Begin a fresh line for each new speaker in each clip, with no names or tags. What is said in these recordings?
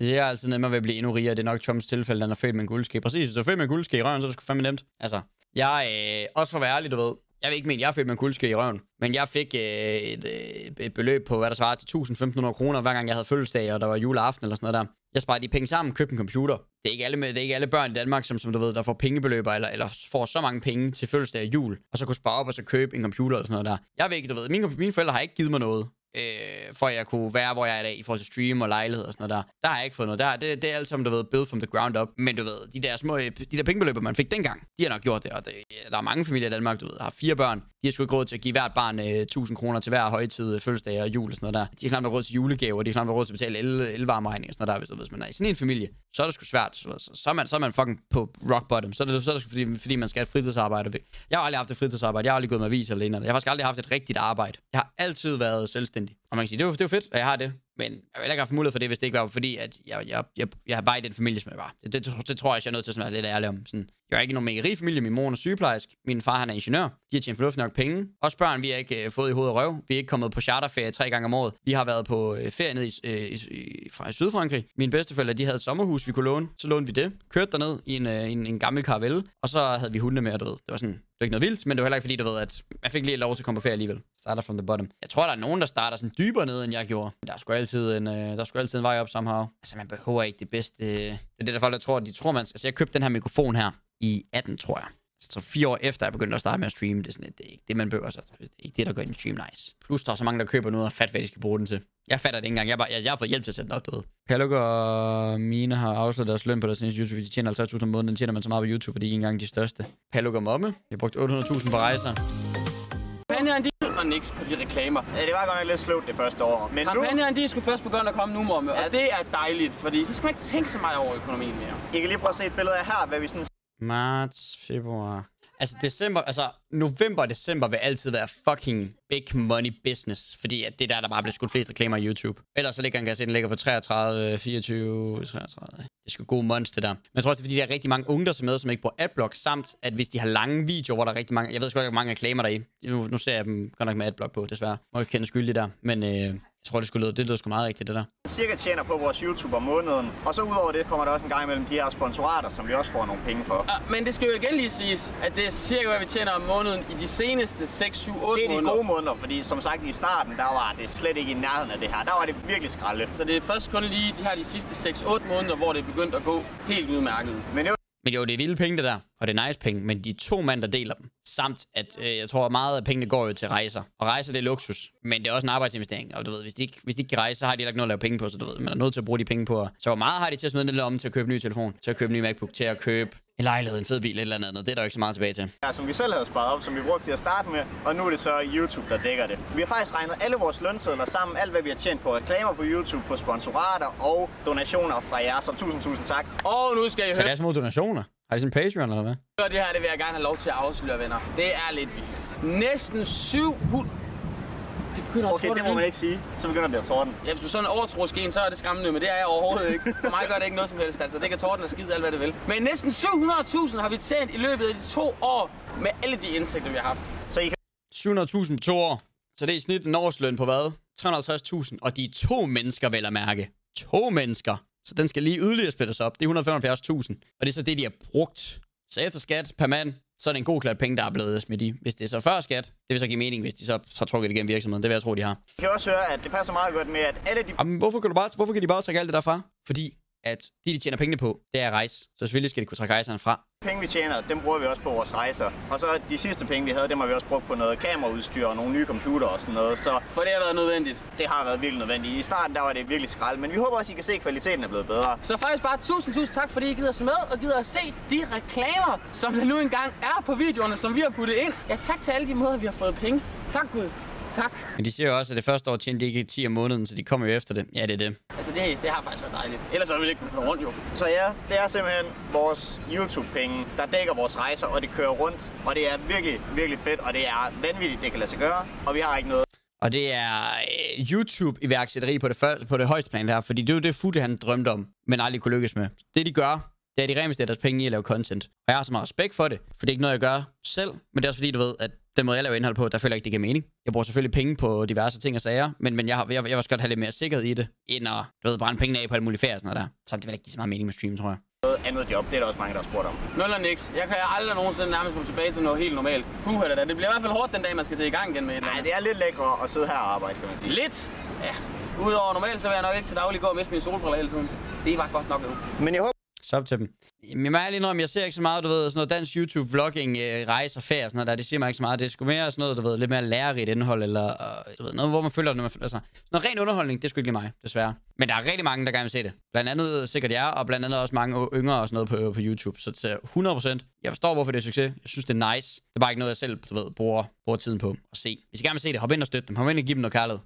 Det er altid nemmere ved at blive endnu rigere. Det er nok Trumps tilfælde, han er født med en guldske. Præcis, hvis du er født med en guldske i røven, så er det sgu fandme nemt. Altså, jeg er øh, også for at være ærlig, du ved. Jeg vil ikke mene, at jeg er født med en guldske i røven. Men jeg fik øh, et, øh, et, beløb på, hvad der svarer til 1.500 kroner, hver gang jeg havde fødselsdag, og der var juleaften eller sådan noget der. Jeg sparede de penge sammen, købte en computer. Det er ikke alle, det er ikke alle børn i Danmark, som, som du ved, der får pengebeløber, eller, eller får så mange penge til fødselsdag og jul, og så kunne spare op og så købe en computer eller sådan noget der. Jeg ved ikke, du ved, mine, mine forældre har ikke givet mig noget øh, for at jeg kunne være, hvor jeg er i dag, i forhold til stream og lejlighed og sådan noget der. Der har jeg ikke fået noget. Der, det, det er alt sammen, du ved, build from the ground up. Men du ved, de der små, de der pengebeløb, man fik dengang, de har nok gjort det. Og det, der er mange familier i Danmark, du ved, har fire børn. De har sgu ikke råd til at give hvert barn øh, 1000 kroner til hver højtid, øh, fødselsdag og jul og sådan noget der. De har knap råd til julegaver, de har knap råd til at betale el, elvarmeregninger og sådan noget der, hvis, hvis man er i sådan en familie. Så er det sgu svært. Så, så, så, er, man, så er man fucking på rock bottom. Så er det, så er det fordi, fordi man skal have et fritidsarbejde. Jeg har aldrig haft et fritidsarbejde. Jeg har aldrig gået med avis eller lignende. Jeg har faktisk aldrig haft et rigtigt arbejde. Jeg har altid været selvstændig. Og man kan sige, det var, det var fedt, at jeg har det. Men jeg ville ikke have haft mulighed for det, hvis det ikke var fordi, at jeg, jeg, jeg, jeg har i den familie, som jeg var. Det, det, det, det tror jeg, jeg er nødt til at være lidt ærlig om. Sådan, jeg er ikke nogen mega rig familie. Min mor er sygeplejersk. Min far han er ingeniør. De har tjent fornuftigt nok penge. Også børn, vi har ikke øh, fået i hovedet og røv. Vi er ikke kommet på charterferie tre gange om året. Vi har været på øh, ferie ned i, øh, i, i, fra Sydfrankrig. Mine bedsteforældre, de havde et sommerhus, vi kunne låne. Så lånte vi det. Kørte derned i en, øh, en, en gammel karavelle. Og så havde vi hunde med, du ved. Det var sådan, det var ikke noget vildt, men det var heller ikke fordi, du ved, at jeg fik lige lov til at komme på ferie alligevel. Starter from the bottom. Jeg tror, der er nogen, der starter sådan dybere ned, end jeg gjorde. Men der er sgu altid en, øh, der er sgu altid en vej op somehow. Altså, man behøver ikke det bedste. Det er det, der folk, der tror, de tror, man... Altså, jeg købte den her mikrofon her i 18, tror jeg. Så fire år efter, jeg begyndte at starte med at streame, det er, sådan, det er ikke det, man behøver. Så det er ikke det, der gør en stream nice. Plus, der er så mange, der køber noget og fat, hvad de skal bruge den til. Jeg fatter det ikke engang. Jeg, bare, jeg, jeg har fået hjælp til at sætte den op, du ved. Perluk og Mine har afsluttet deres løn på deres seneste YouTube. De tjener 50.000 om måneden. Den tjener man så meget på YouTube, og de er ikke engang de største. Perluk og Momme. Jeg har brugt 800.000 på rejser.
Og niks på de reklamer.
Ja, det var godt nok lidt sløvt det første år. Men
Kampagnen de skulle først begynde at komme nu, Momme, ja. og det er dejligt, fordi så skal man ikke tænke så meget over økonomien mere.
I kan lige prøve at se et billede af her, hvad vi sådan
Marts, februar. Altså december, altså november og december vil altid være fucking big money business. Fordi at det er der, der bare bliver skudt flest reklamer i YouTube. Ellers så ligger kan jeg se, den ligger på 33, 24, 33. Det er sgu god months, det der. Men jeg tror også, det er fordi, der er rigtig mange unge, der er med, som ikke bruger adblock. Samt, at hvis de har lange videoer, hvor der er rigtig mange... Jeg ved sgu ikke, hvor mange reklamer der er i. Nu, nu ser jeg dem godt nok med adblock på, desværre. Må ikke kende skyldig der. Men øh, jeg tror, det skulle lyde, det lyder sgu meget rigtigt, det der.
cirka tjener på vores YouTube om måneden. Og så udover det kommer der også en gang imellem de her sponsorater, som vi også får nogle penge for.
Ja, men det skal jo igen lige siges, at det er cirka, hvad vi tjener om måneden i de seneste 6, 7, 8 måneder.
Det er de gode måneder, fordi som sagt i starten, der var det slet ikke i nærheden af det her. Der var det virkelig skralde.
Så det er først kun lige de her de sidste 6-8 måneder, hvor det er begyndt at gå helt udmærket.
Men det
men jo, det er vilde penge, det der, og det er nice penge, men de to mænd, der deler dem, samt at øh, jeg tror, at meget af pengene går jo til rejser. Og rejser, det er luksus, men det er også en arbejdsinvestering. Og du ved, hvis de ikke, hvis de ikke kan rejse, så har de ikke noget at lave penge på, så du ved, man er nødt til at bruge de penge på. Så hvor meget har de til at smide den om til at købe en ny telefon, til at købe en ny MacBook, til at købe en lejlighed, en fed bil, et eller andet. Det er der jo ikke så meget tilbage til.
Ja, som vi selv havde sparet op, som vi brugte til at starte med, og nu er det så YouTube, der dækker det. Vi har faktisk regnet alle vores lønsedler sammen, alt hvad vi har tjent på reklamer på YouTube, på sponsorater og donationer fra jer, så tusind, tusind tak.
Og nu skal I
Så
høre...
det er små donationer? Har de sådan en Patreon, eller hvad?
Det her, det vil jeg gerne have lov til at afsløre, venner. Det er lidt vildt. Næsten 700... Det begynder at
Okay, det må man ikke sige. Så begynder det at torden.
Ja, hvis du sådan en overtrosk en, så er det skræmmende, men det er jeg overhovedet ikke. For mig gør det ikke noget som helst, altså. Det kan torden og skide alt, hvad det vil. Men næsten 700.000 har vi tjent i løbet af de to år med alle de indtægter, vi har haft.
Så I kan
700.000 på to år. Så det er i snit en årsløn på hvad? 350.000. Og de er to mennesker, vel at mærke. To mennesker. Så den skal lige yderligere splittes op. Det er 175.000. Og det er så det, de har brugt. Så efter skat per mand, så er det en god klat penge, der er blevet smidt i. Hvis det er så før skat, det vil så give mening, hvis de så har trukket det igennem virksomheden. Det vil jeg tro, de har.
I kan også høre, at det passer meget godt med, at alle de
Jamen, hvorfor, kan du bare, hvorfor kan de bare trække alt det derfra? Fordi at de, de tjener pengene på, det er at rejse. Så selvfølgelig skal de kunne trække rejserne fra.
penge, vi tjener, dem bruger vi også på vores rejser. Og så de sidste penge, vi havde, dem har vi også brugt på noget kameraudstyr og nogle nye computer og sådan noget. Så
For det har været nødvendigt.
det har været virkelig nødvendigt. I starten, der var det virkelig skrald, men vi håber også, I kan se, at kvaliteten er blevet bedre.
Så faktisk bare tusind, tusind tak, fordi I gider se med og gider at se de reklamer, som der nu engang er på videoerne, som vi har puttet ind. Ja, tak til alle de måder, vi har fået penge. Tak Gud. Tak.
Men de siger jo også, at det første år tjente de ikke 10 om måneden, så de kommer jo efter det. Ja, det er det.
Altså, det, det har faktisk været dejligt. Ellers så ville det ikke kunne køre rundt, jo.
Så ja, det er simpelthen vores YouTube-penge, der dækker vores rejser, og det kører rundt. Og det er virkelig, virkelig fedt, og det er vanvittigt, det kan lade sig gøre. Og vi har ikke noget
Og det er øh, YouTube-iværksætteri på det, første, på det højeste plan her, fordi det er jo det, Futte han drømte om, men aldrig kunne lykkes med. Det de gør, Det er, de reinvesterer deres penge i at lave content. Og jeg har så meget respekt for det, for det er ikke noget, jeg gør selv. Men det er også fordi, du ved, at den måde, jeg laver indhold på, der føler jeg ikke, det giver mening. Jeg bruger selvfølgelig penge på diverse ting og sager, men, men jeg, har, jeg, jeg vil også godt have lidt mere sikkerhed i det, end at du ved, brænde pengene af på alle mulige færd og sådan noget der. Så det vil ikke give så meget mening med stream, tror jeg.
Noget andet job, det er der også mange, der har spurgt om.
Nul og niks. Jeg kan aldrig nogensinde nærmest komme tilbage til noget helt normalt. Puh, da. Det bliver i hvert fald hårdt den dag, man skal til i gang igen med et eller
Nej, det er lidt lækre at sidde her og arbejde, kan man sige.
Lidt. Ja. Udover normalt, så vil jeg nok ikke til daglig gå og miste mine solbriller hele tiden. Det var godt nok jo.
Men jeg håber,
Sop til dem. Jamen, Jeg må ærligt indrømme, jeg ser ikke så meget, du ved, sådan noget dansk YouTube-vlogging, øh, og ferie og sådan noget der. Det siger mig ikke så meget. Det er sgu mere sådan noget, du ved, lidt mere lærerigt indhold, eller øh, du ved, noget, hvor man føler, når man føler altså, sig. Sådan noget ren underholdning, det er sgu ikke lige mig, desværre. Men der er rigtig mange, der gerne vil se det. Blandt andet sikkert jer, og blandt andet også mange yngre og sådan noget på, øh, på YouTube. Så til 100%, jeg forstår, hvorfor det er succes. Jeg synes, det er nice. Det er bare ikke noget, jeg selv, du ved, bruger, bruger tiden på at se. Hvis I gerne vil se det, hop ind og støtte dem. Hop ind og give dem noget kærlighed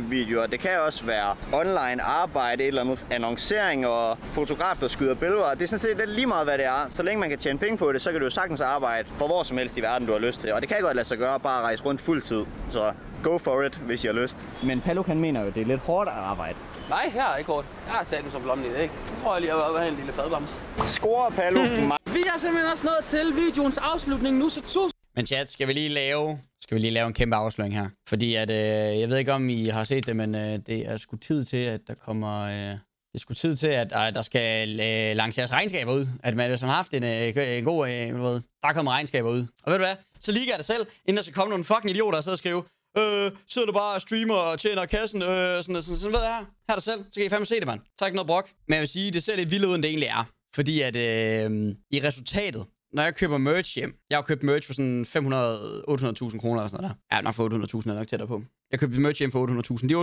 videoer. Det kan også være online arbejde, et eller andet annoncering og fotograf, der skyder billeder. Det er sådan set lidt lige meget, hvad det er. Så længe man kan tjene penge på det, så kan du jo sagtens arbejde for hvor som helst i verden, du har lyst til. Og det kan godt lade sig gøre bare at rejse rundt fuld tid. Så go for it, hvis I har lyst. Men Palo kan mener jo, det er lidt hårdt at arbejde.
Nej, jeg er ikke hårdt. Jeg har sat som blommen i det, ikke? Jeg tror jeg lige, at jeg vil have en lille fadbams.
Score Palo.
Vi er simpelthen også nået til videoens afslutning nu, så tusind
men chat, skal vi lige lave, skal vi lige lave en kæmpe afsløring her? Fordi at, øh, jeg ved ikke om I har set det, men øh, det er sgu tid til, at der kommer... Øh, det er sgu tid til, at øh, der skal øh, lanceres regnskaber ud. At man, hvis man har haft en, øh, en god... Øh, ved, der kommer regnskaber ud. Og ved du hvad? Så ligger jeg det selv, inden der skal komme nogle fucking idioter og sidde og skrive, øh, sidder du bare og streamer og tjener kassen, øh, sådan, sådan, sådan, sådan, ved jeg her, her selv, så kan I fandme se det, mand. Tak noget brok. Men jeg vil sige, det ser lidt vildt ud, end det egentlig er. Fordi at øh, i resultatet, når jeg køber merch hjem, jeg har købt merch for sådan 500-800.000 kroner eller sådan noget der. Ja, nok for 800.000 er nok tættere på. Jeg købte merch hjem for 800.000. De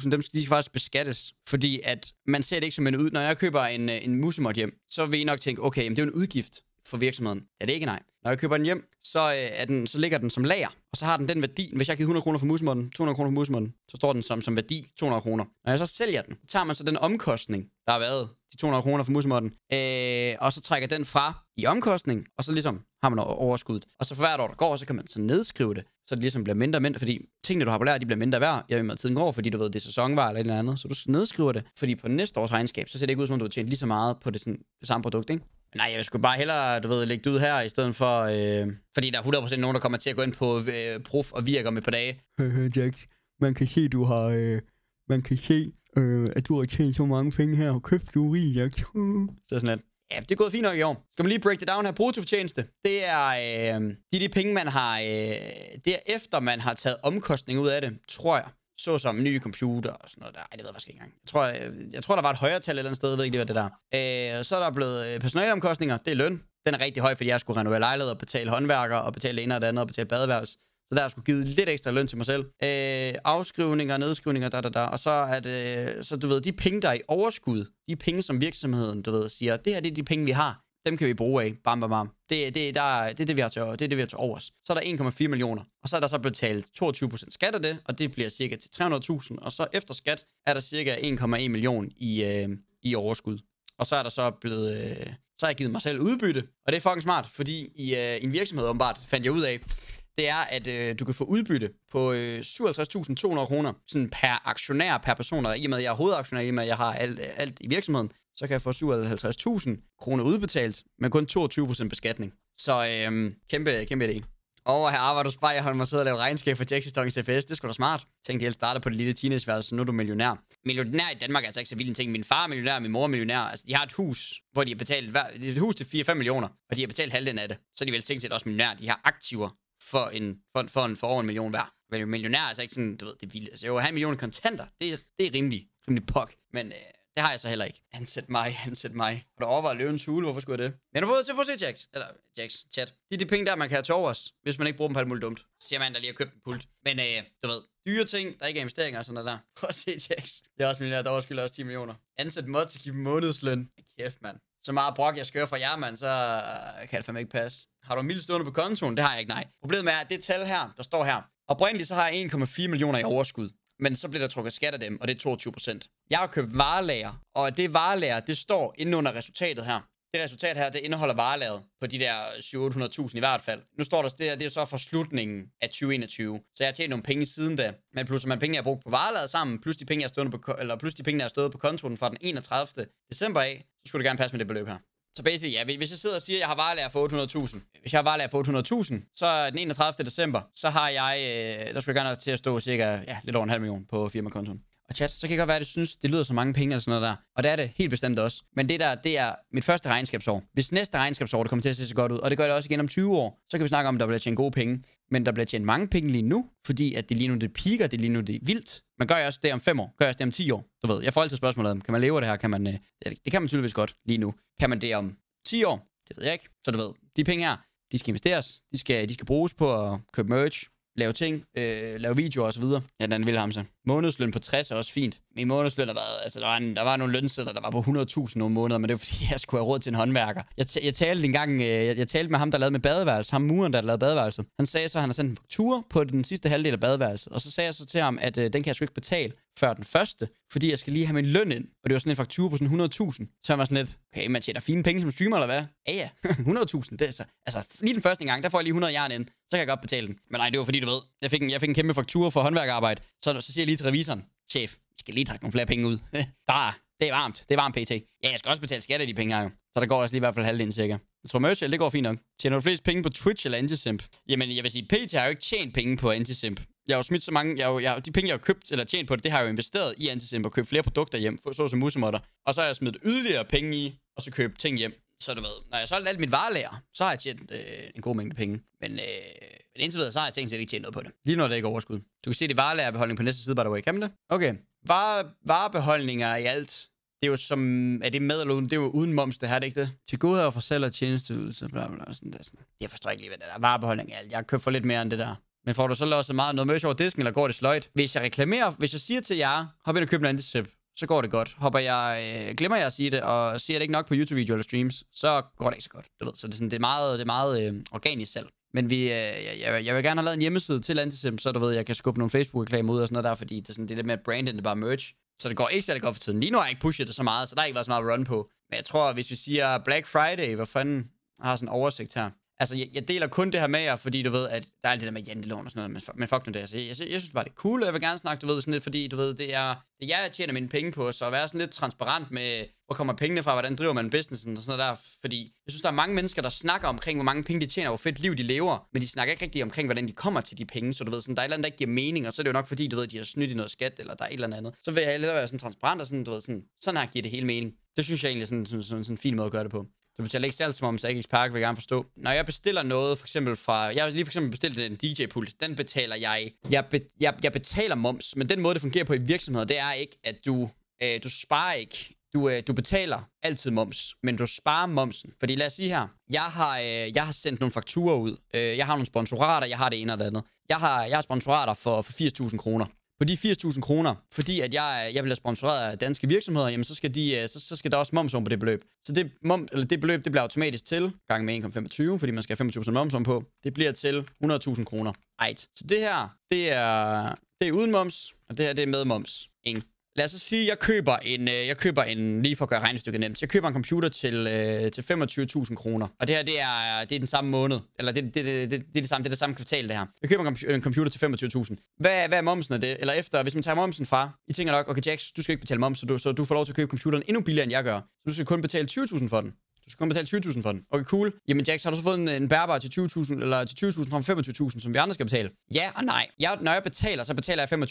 800.000, dem skal de skal faktisk beskattes, fordi at man ser det ikke som en ud. Når jeg køber en, øh, en musemod hjem, så vil I nok tænke, okay, men det er jo en udgift for virksomheden. Ja, det er ikke nej. Når jeg køber den hjem, så, øh, er den, så ligger den som lager, og så har den den værdi. Hvis jeg har givet 100 kroner for musemodden, 200 kroner for musemodden, så står den som, som værdi 200 kroner. Når jeg så sælger den, tager man så den omkostning, der har været, de 200 kroner for musemodden, øh, og så trækker den fra i omkostning, og så ligesom har man overskud. Og så for hvert år, der går, så kan man så nedskrive det, så det ligesom bliver mindre og mindre, fordi tingene, du har på lager, de bliver mindre værd. Jeg ved, med tiden går, fordi du ved, det er sæsonvar eller et eller andet, så du nedskriver det. Fordi på næste års regnskab, så ser det ikke ud, som om du har tjent lige så meget på det, sådan, det samme produkt, ikke? Nej, jeg skulle bare hellere, du ved, lægge det ud her, i stedet for... Øh, fordi der er 100% nogen, der kommer til at gå ind på øh, prof og virker med på dage. Jax, man kan se, du har... Øh, man kan se, øh, at du har tjent så mange penge her, og købt du rig, Jax. så sådan lidt. Ja, det er gået fint nok i år. Skal man lige break det down her? Bruttofortjeneste, det er øh, de, er de penge, man har... Øh, det er efter, man har taget omkostning ud af det, tror jeg. Så som nye computer og sådan noget der. Ej, det ved jeg faktisk ikke engang. Jeg tror, jeg, jeg tror der var et højere tal et eller andet sted. Jeg ved ikke lige, hvad det der. Øh, så er der blevet øh, personaleomkostninger. Det er løn. Den er rigtig høj, fordi jeg skulle renovere lejlighed og betale håndværker og betale det ene og det andet og betale badeværelse. Så der har jeg skulle givet lidt ekstra løn til mig selv. Øh, afskrivninger, nedskrivninger, der, der, der. Og så er det, så du ved, de penge, der er i overskud, de penge, som virksomheden, du ved, siger, det her det er de penge, vi har. Dem kan vi bruge af. Bam, bam, bam. Det, det, der, det er det, vi har til, det er det, vi har til overs. Så er der 1,4 millioner. Og så er der så betalt 22% skat af det, og det bliver cirka til 300.000. Og så efter skat er der cirka 1,1 million i, øh, i overskud. Og så er der så blevet... Øh, så har jeg givet mig selv udbytte. Og det er fucking smart, fordi i, øh, en virksomhed, åbenbart, fandt jeg ud af, det er, at øh, du kan få udbytte på øh, 57.200 kroner sådan per aktionær per person. Og i og med, at jeg er hovedaktionær, i og med, at jeg har alt, alt i virksomheden, så kan jeg få 57.000 kroner udbetalt, men kun 22% beskatning. Så øhm, kæmpe, kæmpe idé. Og her arbejder du bare, jeg holder mig sidde og lave regnskab for Jackson's CFS. Det skulle da smart. Tænk, helt starter på det lille teenageværelse, så nu er du millionær. Millionær i Danmark er altså ikke så vild en ting. Min far er millionær, min mor er millionær. Altså, de har et hus, hvor de har betalt hver, et hus til 4-5 millioner, og de har betalt halvdelen af det. Så er de vel tænkt set også millionær. De har aktiver for en, for, for, en, for over en million hver. Men millionær er altså ikke sådan, du ved, det vilde. vildt. Altså, jo, at have en million kontanter, det er, det er rimelig, rimelig pok. Men øh, det har jeg så heller ikke. Ansæt mig, ansæt mig. Har du overvejet løvens hule? Hvorfor skulle jeg det? Men du både til at få se, Jax. Eller Jax, chat. Det er de penge der, man kan have til overs, hvis man ikke bruger dem på alt muligt dumt. Så siger man, der lige har købt en pult. Men øh, du ved, dyre ting, der ikke er investeringer og sådan noget der. Prøv at se, Jax. Det er også millionær, der overskylder også 10 millioner. Ansæt mod til at give månedsløn. Kæft, mand. Så meget brok, jeg skør fra jer, mand, så øh, kan det fandme ikke passe. Har du mild stående på kontoen? Det har jeg ikke, nej. Problemet er, at det tal her, der står her, oprindeligt så har jeg 1,4 millioner i overskud. Men så bliver der trukket skat af dem, og det er 22 procent. Jeg har købt varelager, og det varelager, det står inde under resultatet her. Det resultat her, det indeholder varelaget på de der 700.000 i hvert fald. Nu står der, det her, det er så for slutningen af 2021. Så jeg har tjent nogle penge siden da. Men plus man penge, jeg har brugt på varelaget sammen, plus de penge, jeg har stået på, eller plus de penge, jeg har stået på kontoen fra den 31. december af, så skulle det gerne passe med det beløb her. Så basically, ja, hvis jeg sidder og siger, at jeg har varelager for 800.000. Hvis jeg har varelager for 800.000, så den 31. december, så har jeg, øh, der skulle jeg gerne til at stå cirka ja, lidt over en halv million på firmakontoen. Og chat, så kan det godt være, at du synes, det lyder så mange penge eller sådan noget der. Og det er det helt bestemt også. Men det der, det er mit første regnskabsår. Hvis næste regnskabsår, det kommer til at se så godt ud, og det gør det også igen om 20 år, så kan vi snakke om, at der bliver tjent gode penge. Men der bliver tjent mange penge lige nu, fordi at det lige nu det piker, det lige nu det er vildt. Man gør jeg også det om 5 år, gør jeg også det om 10 år. Du ved, jeg får altid spørgsmålet om, kan man leve af det her? Kan man, øh, det kan man tydeligvis godt lige nu. Kan man det om 10 år? Det ved jeg ikke. Så du ved, de penge her, de skal investeres, de skal, de skal bruges på at købe merch, lave ting, øh, lave videoer og så videre. Ja, den vil ham så. Månedsløn på 60 er også fint. Min månedsløn har været, altså der var, en, der var nogle lønsedler, der var på 100.000 nogle måneder, men det var fordi, jeg skulle have råd til en håndværker. Jeg, jeg talte en gang, øh, jeg, jeg, talte med ham, der lavede med badeværelse, ham muren, der lavede badeværelse. Han sagde så, at han har sendt en faktur på den sidste halvdel af badeværelset, og så sagde jeg så til ham, at øh, den kan jeg sgu ikke betale før den første, fordi jeg skal lige have min løn ind. Og det var sådan en faktur på sådan 100.000. Så han var sådan lidt, okay, man tjener fine penge som streamer, eller hvad? Ja, ja, 100.000, det er så. Altså, lige den første gang, der får jeg lige 100 jern ind, så kan jeg godt betale den. Men nej, det var fordi, du ved, jeg fik en, jeg fik en kæmpe faktur for håndværkerarbejde. Så, så siger jeg lige til revisoren, chef, vi skal lige trække nogle flere penge ud. der, det er varmt. Det er varmt pt. Ja, jeg skal også betale skat af de penge her jo. Så der går også lige i hvert fald halvdelen cirka. Jeg tror, Merchel, det går fint nok. Tjener du flest penge på Twitch eller Antisimp? Jamen, jeg vil sige, PT har jo ikke tjent penge på Antisimp. Jeg har jo smidt så mange, jeg jo, jeg, de penge, jeg har købt eller tjent på det, det har jeg jo investeret i Antisimp og købt flere produkter hjem, såsom musemotter. Og så har jeg smidt yderligere penge i, og så købt ting hjem. Så du ved, når jeg solgt alt mit varelager, så har jeg tjent øh, en god mængde penge. Men, øh, men indtil videre, så har jeg tænkt set ikke tjent noget på det. Lige når det ikke er overskud. Du kan se det varelagerbeholdning på næste side, by the way. Kan man det? Okay. Vare, varebeholdninger i alt. Det er jo som, er det med eller uden? Det er jo uden moms, det her, det ikke det? Til gode for salg og tjenesteydelse, bla bla sådan der. Sådan. Jeg forstår ikke lige, hvad det der varebeholdning er. Jeg har købt for lidt mere end det der. Men får du så også meget noget merch over disken, eller går det sløjt? Hvis jeg reklamerer, hvis jeg siger til jer, hop ind og køb en antisip, så går det godt. Hopper jeg, øh, glemmer jeg at sige det, og siger det ikke nok på YouTube-videoer eller streams, så går det ikke så godt. Du ved, så det er, sådan, det er meget, det er meget øh, organisk selv. Men vi, øh, jeg, jeg, vil gerne have lavet en hjemmeside til Antisim, så du ved, jeg kan skubbe nogle Facebook-reklamer ud og sådan noget der, fordi det er, sådan, det er lidt mere brand, end det bare merch. Så det går ikke særlig godt for tiden. Lige nu har jeg ikke pushet det så meget, så der har ikke været så meget run på. Men jeg tror, hvis vi siger Black Friday, hvor fanden har sådan en oversigt her. Altså, jeg, jeg deler kun det her med jer, fordi du ved, at der er alt det der med jantelån og sådan noget, men, men fuck nu det. Altså, jeg, jeg, jeg synes bare, det er cool, og jeg vil gerne snakke, du ved, sådan lidt, fordi du ved, det er, det er jeg, jeg tjener mine penge på, så at være sådan lidt transparent med, hvor kommer pengene fra, hvordan driver man businessen og sådan noget der, fordi jeg synes, der er mange mennesker, der snakker omkring, hvor mange penge de tjener, hvor fedt liv de lever, men de snakker ikke rigtig omkring, hvordan de kommer til de penge, så du ved, sådan, der er et eller andet, der ikke giver mening, og så er det jo nok fordi, du ved, de har snydt i noget skat, eller der er et eller andet. Så vil jeg hellere være sådan transparent og sådan, du ved, sådan, sådan her giver det hele mening. Det synes jeg egentlig er sådan, sådan, sådan, sådan en fin måde at gøre det på. Du betaler ikke salgsmoms af Park, vil gerne forstå. Når jeg bestiller noget, for eksempel fra... Jeg har lige for eksempel bestilt en DJ-pult. Den betaler jeg... Jeg, be, jeg, jeg betaler moms, men den måde, det fungerer på i virksomheder, det er ikke, at du... Øh, du sparer ikke du, øh, du betaler altid moms, men du sparer momsen. Fordi lad os sige her, jeg har, øh, jeg har sendt nogle fakturer ud. Øh, jeg har nogle sponsorater, jeg har det ene og det andet. Jeg har, jeg har sponsorater for, for 80.000 kroner på de 80.000 kroner, fordi at jeg, jeg bliver sponsoreret af danske virksomheder, jamen så skal, de, øh, så, så skal der også moms på det beløb. Så det, mom, eller det beløb, det bliver automatisk til, gange med 1,25, fordi man skal have 25% moms på, det bliver til 100.000 kroner. Ejt. Så det her, det er, det er uden moms, og det her, det er med moms. Ingen. Lad os sige, jeg køber en, øh, jeg køber en, lige for at gøre regnestykket nemt, jeg køber en computer til, øh, til 25.000 kroner. Og det her, det er, det er den samme måned. Eller det, det, det, det, det, er det samme, det er det samme kvartal, det her. Jeg køber en, en computer til 25.000. Hvad, hvad er momsen af det? Eller efter, hvis man tager momsen fra, I tænker nok, okay Jax, du skal ikke betale moms, så du, så du får lov til at købe computeren endnu billigere, end jeg gør. Så du skal kun betale 20.000 for den. Du skal kun betale 20.000 for den. Okay, cool. Jamen Jax, har du så fået en, en bærbar til 20.000, eller til 20.000 fra 25.000, som vi andre skal betale? Ja og nej. Jeg, når jeg betaler, så betaler jeg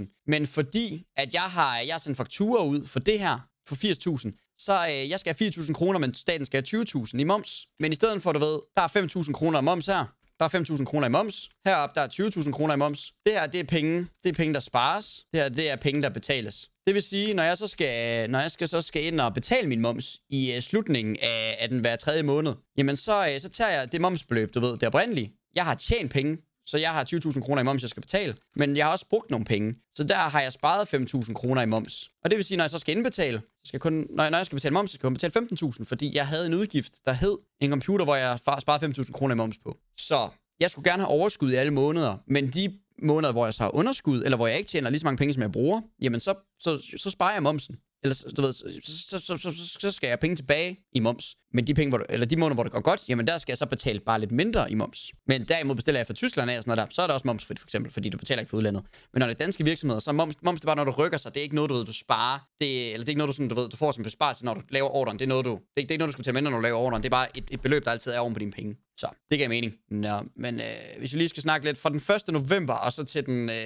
25.000. Men fordi, at jeg har, jeg har sendt fakturer ud for det her, for 80.000, så øh, jeg skal have 4.000 kroner, men staten skal have 20.000 i moms. Men i stedet for, du ved, der er 5.000 kroner i moms her. Der er 5.000 kroner i moms. Heroppe, der er 20.000 kroner i moms. Det her, det er penge. Det er penge, der spares. Det her, det er penge, der betales. Det vil sige, når jeg så skal, når jeg skal, så skal ind og betale min moms i uh, slutningen af, af den hver tredje måned, jamen så, uh, så tager jeg det momsbeløb, du ved, det oprindelige. Jeg har tjent penge, så jeg har 20.000 kroner i moms, jeg skal betale. Men jeg har også brugt nogle penge. Så der har jeg sparet 5.000 kroner i moms. Og det vil sige, når jeg så skal indbetale, så skal jeg kun, når, når jeg skal betale moms, så skal jeg betale 15.000, fordi jeg havde en udgift, der hed en computer, hvor jeg sparede 5.000 kroner i moms på. Så jeg skulle gerne have overskud i alle måneder, men de måneder, hvor jeg så har underskud, eller hvor jeg ikke tjener lige så mange penge, som jeg bruger, jamen så, så, så sparer jeg momsen. Eller du ved, så, så, så, så, så, skal jeg penge tilbage i moms. Men de penge, hvor, du- eller de måneder, hvor det går godt, jamen der skal jeg så betale bare lidt mindre i moms. Men derimod bestiller jeg fra Tyskland af og sådan noget der, så er der også momsfrit for eksempel, fordi du betaler ikke for udlandet. Men når det er danske virksomheder, så er moms, moms det er bare, når du rykker sig. Det er ikke noget, du ved, du sparer. Det, eller det er ikke noget, du, sådan, du, ved, du får som besparelse, når du laver ordren. Det er, noget, du, det er, ikke, det er ikke noget, du skal tage mindre, når du laver ordren. Det er bare et, et beløb, der altid er oven på dine penge. Så det giver mening. Nå, men øh, hvis vi lige skal snakke lidt fra den 1. november og så til den, øh,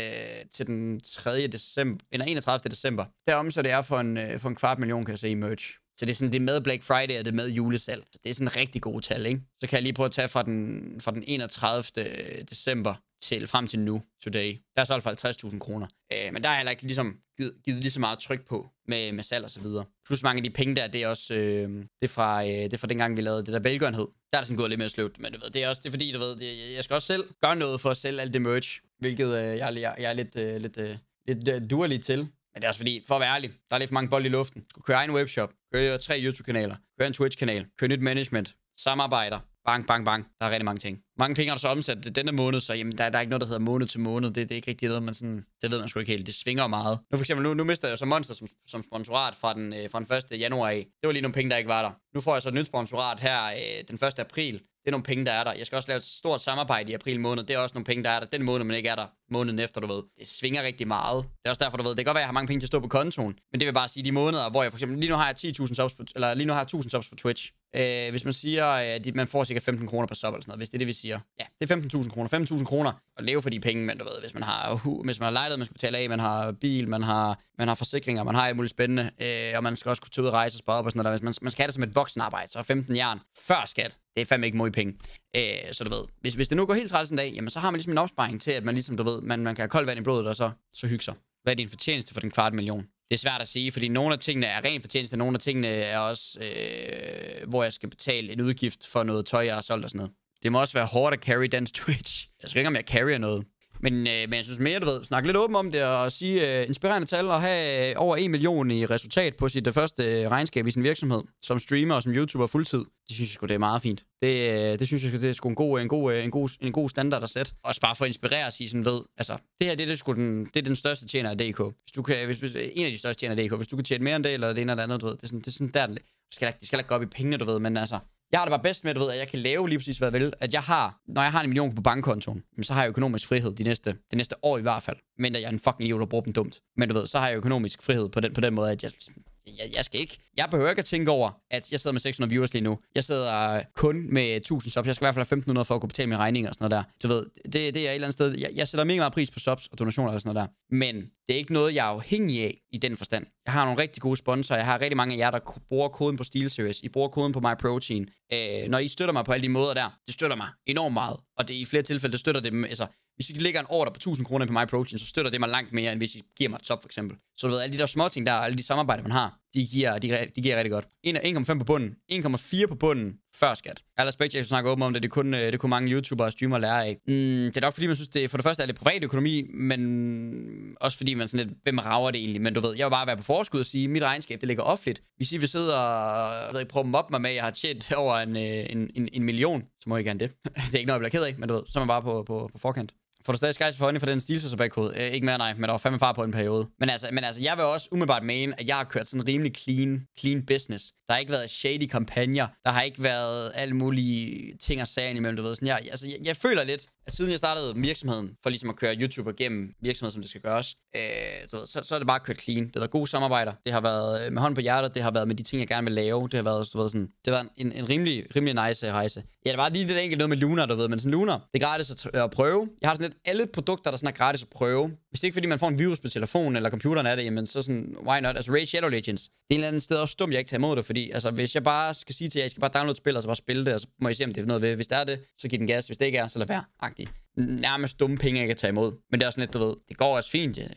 til den 3. december, eller 31. december, derom så det er for en, øh, for en kvart million, kan jeg se i merch. Så det er sådan, det er med Black Friday, og det er med julesalg. Så det er sådan en rigtig god tal, ikke? Så kan jeg lige prøve at tage fra den, fra den 31. december til frem til nu, today. Der er solgt for 50.000 kroner. Øh, men der er heller ikke ligesom givet, givet lige så meget tryk på med, med salg og så videre. Plus mange af de penge der, det er også øh, det er fra, øh, det er fra dengang, vi lavede det der velgørenhed. Der er det sådan gået lidt mere sløvt, men du ved, det er også det er fordi, du ved, det, jeg skal også selv gøre noget for at sælge alt det merch, hvilket øh, jeg, jeg, jeg er lidt, øh, lidt, øh, lidt øh, durlig til. Men det er også fordi, for at være ærlig, der er lidt for mange bolde i luften. Skulle køre en webshop, køre tre YouTube-kanaler, køre en Twitch-kanal, køre nyt management, samarbejder, bang, bang, bang. Der er rigtig mange ting. Mange penge har du så omsat denne måned, så jamen, der, der er ikke noget, der hedder måned til måned. Det, det er ikke rigtig noget, man sådan, det ved man sgu ikke helt. Det svinger meget. Nu for eksempel, nu, nu mister jeg så Monster som, som sponsorat fra den, øh, fra den 1. januar af. Det var lige nogle penge, der ikke var der. Nu får jeg så et nyt sponsorat her øh, den 1. april. Det er nogle penge, der er der. Jeg skal også lave et stort samarbejde i april måned. Det er også nogle penge, der er der den måned, men ikke er der måneden efter, du ved. Det svinger rigtig meget. Det er også derfor, du ved, det kan godt være, at jeg har mange penge til at stå på kontoen. Men det vil bare sige, de måneder, hvor jeg for eksempel, lige nu har jeg 10.000 subs på, eller lige nu har jeg 1.000 subs på Twitch. Øh, hvis man siger, øh, at man får cirka 15 kroner per sub eller sådan noget, hvis det er det, vi siger. Ja, det er 15.000 kroner. 5.000 kroner at leve for de penge, men du ved, hvis man har, uh, hvis man har lejlighed, man skal betale af, man har bil, man har, man har forsikringer, man har alt muligt spændende, øh, og man skal også kunne tage ud og rejse og spare op og sådan noget. Hvis man, man skal have det som et voksenarbejde, så 15 jern før skat. Det er fandme ikke mod penge. Øh, så du ved, hvis, hvis det nu går helt træls en dag, jamen så har man ligesom en opsparing til, at man ligesom, du ved, man, man kan have koldt vand i blodet og så, så hygge sig. Hvad er din fortjeneste for den kvart million? Det er svært at sige, fordi nogle af tingene er ren fortjeneste, nogle af tingene er også, øh, hvor jeg skal betale en udgift for noget tøj, jeg har solgt og sådan noget. Det må også være hårdt at carry dansk Twitch. Jeg skal ikke, om jeg carrier noget. Men, øh, men jeg synes mere, du ved, snakke lidt åben om det og sige øh, inspirerende tal og have øh, over 1 million i resultat på sit det første øh, regnskab i sin virksomhed, som streamer og som YouTuber fuldtid. Det synes jeg sgu, det er meget fint. Det, øh, det synes jeg, det er sgu en god, øh, en god, øh, en god, en god standard at sætte. Også bare for at inspirere og sige sådan, ved, altså, det her, det er, det, sgu den, det er den største tjener af DK. Hvis du kan, hvis, hvis, en af de største tjener af DK. Hvis du kan tjene mere end det, eller det ene eller det andet, du ved, det er sådan, det er sådan der, det skal, det skal ikke gå op i pengene, du ved, men altså, jeg har det bare bedst med, du ved, at jeg kan lave lige præcis, hvad jeg vil. At jeg har, når jeg har en million på bankkontoen, så har jeg økonomisk frihed de næste, det næste år i hvert fald. Men jeg er en fucking idiot, og bruger dem dumt. Men du ved, så har jeg økonomisk frihed på den, på den måde, at jeg, jeg, jeg skal ikke... Jeg behøver ikke at tænke over, at jeg sidder med 600 viewers lige nu. Jeg sidder kun med 1000 subs. Jeg skal i hvert fald have 1500 for at kunne betale mine regninger og sådan noget der. Du ved, det, det er et eller andet sted... Jeg, jeg sætter mega meget pris på subs og donationer og sådan noget der. Men det er ikke noget, jeg er afhængig af i den forstand. Jeg har nogle rigtig gode sponsorer. Jeg har rigtig mange af jer, der bruger koden på SteelSeries. I bruger koden på MyProtein. Øh, når I støtter mig på alle de måder der, det støtter mig enormt meget. Og det i flere tilfælde, det støtter det... Altså, hvis I lægger en order på 1000 kroner på MyProtein, så støtter det mig langt mere, end hvis I giver mig et top, for eksempel. Så du ved, alle de der små ting der, alle de samarbejder, man har, de giver, de, de giver rigtig godt. 1,5 på bunden, 1,4 på bunden, før skat. Al respekt, jeg snakker åbent om det, det kunne, øh, det kunne mange YouTubere og streamere lære af. Mm, det er nok fordi, man synes, det for det første er lidt privat økonomi, men også fordi man sådan lidt, hvem rager det egentlig? Men du ved, jeg vil bare være på forskud og sige, mit regnskab, det ligger offentligt. Hvis I vil sidde og jeg ved, ikke, prøve dem op mig med, at jeg har tjent over en, øh, en, en, en million, så må I gerne det. det er ikke noget, jeg bliver ked af, men du ved, så er man bare på, på, på forkant. Får du stadig skies for øjnene for den stilselsbækkode? Øh, ikke mere, nej, men der var fandme far på en periode. Men altså, men altså, jeg vil også umiddelbart mene, at jeg har kørt sådan en rimelig clean, clean business. Der har ikke været shady kampagner. Der har ikke været alle mulige ting og sager imellem, du ved. Sådan, jeg, altså, jeg, jeg føler lidt, at siden jeg startede virksomheden, for ligesom at køre YouTube gennem virksomheden, som det skal gøres, øh, du ved, så, så er det bare kørt clean. Det har været gode samarbejder. Det har været øh, med hånd på hjertet. Det har været med de ting, jeg gerne vil lave. Det har været, du ved, sådan, det var en, en rimelig, rimelig nice øh, rejse. Ja, det var lige lidt enkelt noget med Luna, du ved, men sådan Luna, det er gratis at, at prøve. Jeg har sådan lidt alle produkter, der sådan er gratis at prøve. Hvis det ikke fordi man får en virus på telefonen eller computeren af det, jamen så sådan, why not? Altså Raid Shadow Legends, det er en eller anden sted også dumt, jeg ikke tager imod det, fordi altså, hvis jeg bare skal sige til jer, I skal bare downloade spil, og så altså bare spille det, og så må I se, om det er noget ved. Hvis der er det, så giv den gas. Hvis det ikke er, så lad være. Agtigt. Nærmest dumme penge, jeg kan tage imod. Men det er også sådan lidt, du ved, det går også fint. Jeg,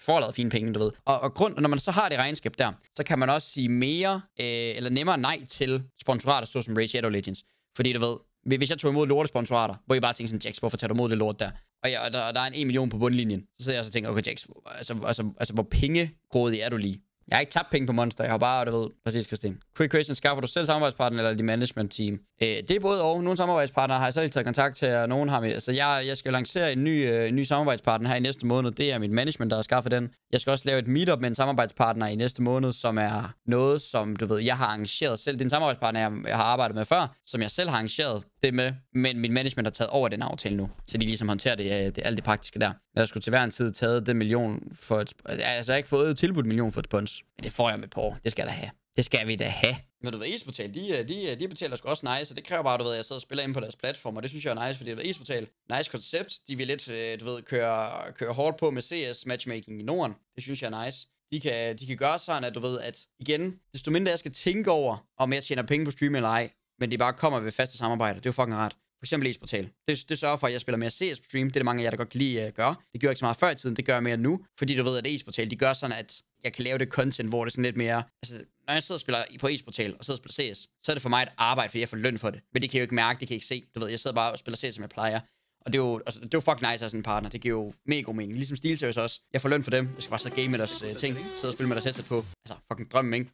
får lavet fine penge, du ved. Og, og grund, når man så har det regnskab der, så kan man også sige mere, øh, eller nemmere nej til sponsorater, såsom Raid Shadow Legends. Fordi du ved, hvis- hvis jeg tog imod lortesponsorater, hvor I bare tænker sådan, Jax, hvorfor tager du imod det lort der? Og, jeg, og der, der er en 1 million på bundlinjen. Så sidder jeg og så tænker, okay Jax, altså, altså, altså hvor pengegrådig er du lige? Jeg har ikke tabt penge på Monster, jeg har bare, du ved, præcis Christine. Quick question, skaffer du selv samarbejdspartner eller dit management team? Øh, det er både og. Nogle samarbejdspartnere har jeg selv taget kontakt til, og nogen har med. Altså, jeg, jeg skal lancere en ny, øh, ny samarbejdspartner her i næste måned. Det er mit management, der har skaffet den. Jeg skal også lave et meetup med en samarbejdspartner i næste måned, som er noget, som du ved, jeg har arrangeret selv. Det er en samarbejdspartner, jeg, jeg har arbejdet med før, som jeg selv har arrangeret det med, men min management har taget over den aftale nu, så de ligesom håndterer det, øh, det alt det praktiske der. Jeg skulle til hver en tid taget den million for et, altså, jeg har ikke fået tilbudt million for et spons, men det får jeg med på. Det skal jeg da have. Det skal vi da have. Men du ved, Esportal, de, øh, de, øh, de betaler sgu også nice, og det kræver bare, du ved, at jeg sidder og spiller ind på deres platform, og det synes jeg er nice, fordi det er Esportal, nice koncept, de vil lidt, øh, du ved, køre, køre hårdt på med CS matchmaking i Norden. Det synes jeg er nice. De kan, de kan gøre sådan, at du ved, at igen, desto mindre jeg skal tænke over, om jeg tjener penge på stream eller ej, men det bare kommer ved faste samarbejder. Det er jo fucking rart. For eksempel e-sportal. Det, det sørger for, at jeg spiller mere CS på stream. Det er det mange af jer, der godt kan lide at gøre. Det gør ikke så meget før i tiden, det gør jeg mere nu. Fordi du ved, at e-sportal, de gør sådan, at jeg kan lave det content, hvor det er sådan lidt mere... Altså, når jeg sidder og spiller på e-sportal, og sidder og spiller CS, så er det for mig et arbejde, fordi jeg får løn for det. Men det kan jeg jo ikke mærke, det kan jeg ikke se. Du ved, jeg sidder bare og spiller CS, som jeg plejer. Og det er jo, altså, det er jo fucking nice at sådan en partner. Det giver jo mega god mening. Ligesom SteelSeries også. Jeg får løn for dem. Jeg skal bare sidde og game med deres uh, ting. Sidde og spille med deres headset på. Altså, fucking drømmen, ikke?